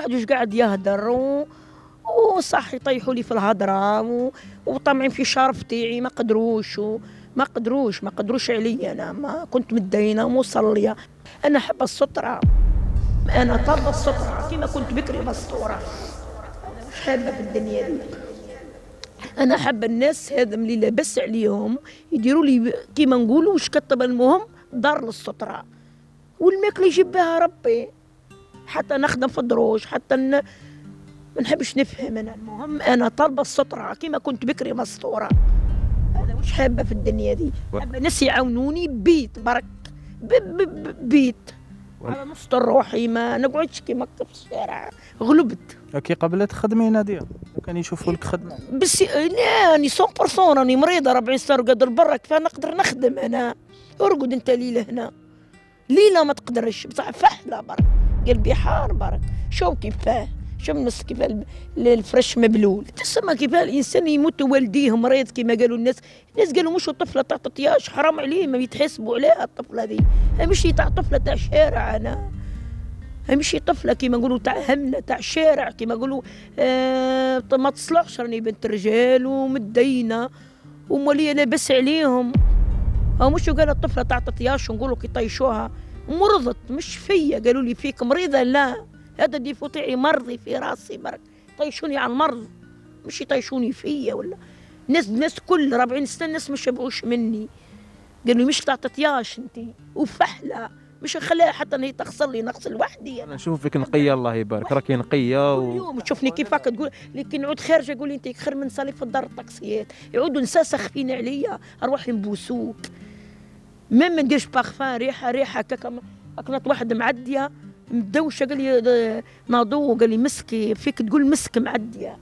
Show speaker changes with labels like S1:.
S1: واحد واش قاعد يهدر و... وصح يطيحوا لي في الهضرة و... وطمعين في الشرف تاعي ما قدروش و... ما قدروش ما قدروش عليا أنا ما كنت مدينة ومصليه أنا حب الستره أنا طالبه الستره كيما كنت بكري مسطورة. مش حابه في الدنيا دي. أنا حابه الناس هذا ملي لابس عليهم يديروا لي كيما نقولوا واش كتب المهم دار للستره والماكلة يجيب بها ربي. حتى نخدم في الدروج حتى ن... ما نحبش نفهم أنا. المهم أنا طالبة السترة كيما كنت بكري مسطوره أنا مش حابة في الدنيا دي. حابة ناس يعاونوني بيت برك ب... ب... ب... بيت على نستر روحي ما نقعدش كيما في الشارع. غلبت.
S2: كي قبل تخدمي نادية؟ كان يشوفوا لك خدمة.
S1: بس راني 100% راني مريضة 40 سنه قادر برا كيف نقدر نخدم أنا؟ ارقد أنت ليلة هنا. ليلة ما تقدرش بصح فحلة برك قلبي حار برك. شوف كيفاه شوف الناس كيف الفرش مبلول. تسمى كيف الإنسان يموت والديه مريض كما قالوا الناس. الناس قالوا مش طفله تاع تطياش حرام عليه ما يتحسبوا عليها الطفلة دي مش تاع طفلة تاع شارع أنا. مش طفلة كيما نقولوا تاع همنا تاع شارع كيما نقولوا آه ما تصلحش راني بنت رجال ومدينة. وموليه لابس عليهم. أو مش قال الطفلة تاع تطياش ونقولوا كي طيشوها. مرضت مش فيا قالوا لي فيك مريضة؟ لا. هذا défaut تاعي مرضي في راسي برك. طيشوني على المرض. مش يطيشوني فيا ولا. الناس الناس كل 40 سنة الناس ما شبعوش مني. قالوا لي مش تطياش انت. وفحلة. مش نخليها حتى إنها تغسل لي نغسل وحدي.
S2: أنا نشوفك نقية الله يبارك. راكي نقية
S1: و... اليوم تشوفني كيفاك تقول. لكن نعود خارجه يقول لي أنت خير من صالي في الدار الطاكسيات يعودوا نساء سخفين عليا. أروح نبوسوك. ما ما نديرش باغفان ريحة ريحة كاكا اكلت واحد معدية مدوشة قال لي ناضو قال لي مسكي فيك تقول مسك معدية.